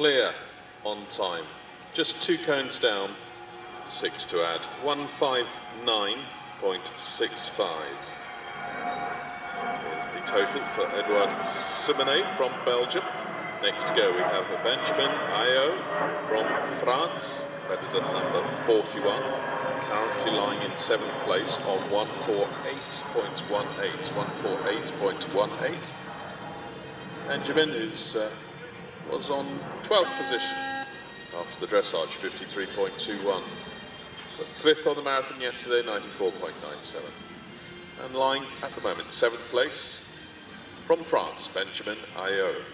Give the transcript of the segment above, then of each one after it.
clear on time. Just two cones down, six to add. 159.65. Here's the total for Edouard Simonet from Belgium. Next to go we have Benjamin Aillaud from France, competitor number 41, currently lying in seventh place on 148.18. 148.18. Benjamin is, uh, was on 12th position after the dressage, 53.21. But fifth on the marathon yesterday, 94.97. And lying at the moment, seventh place from France, Benjamin Aillaud.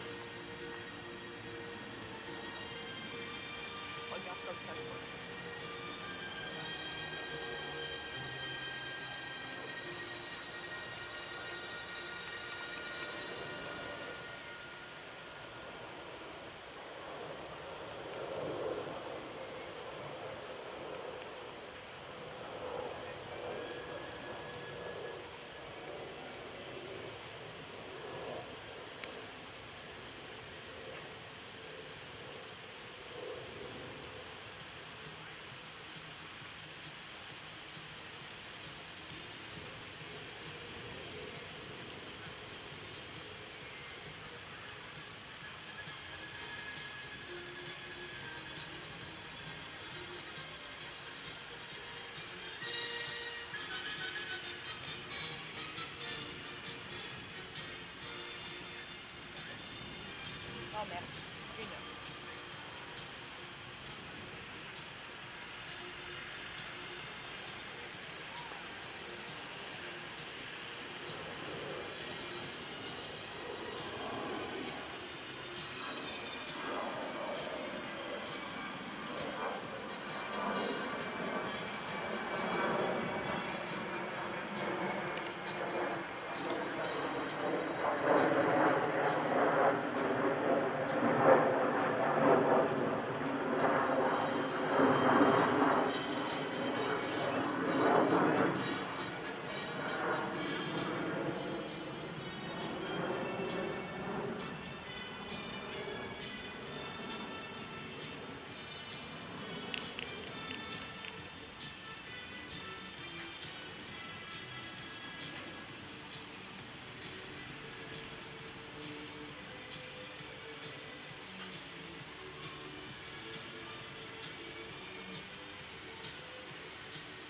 Alberto.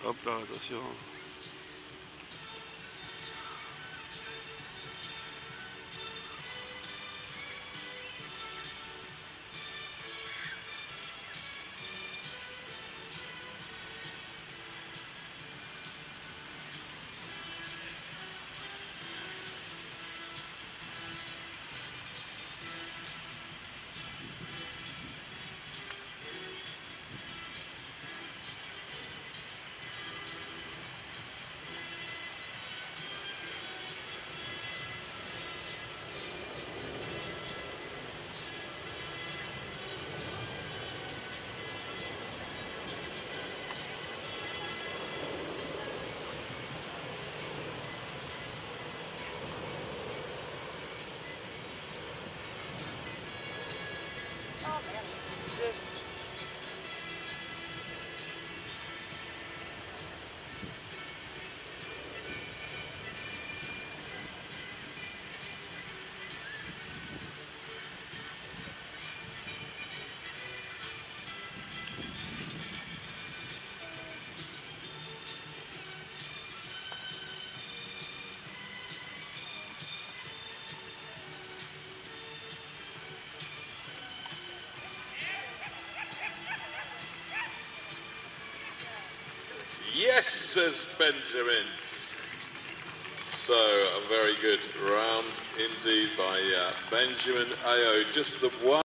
Hop là, attention. Yes, says Benjamin. So, a very good round indeed by uh, Benjamin Aillaud. Just the one.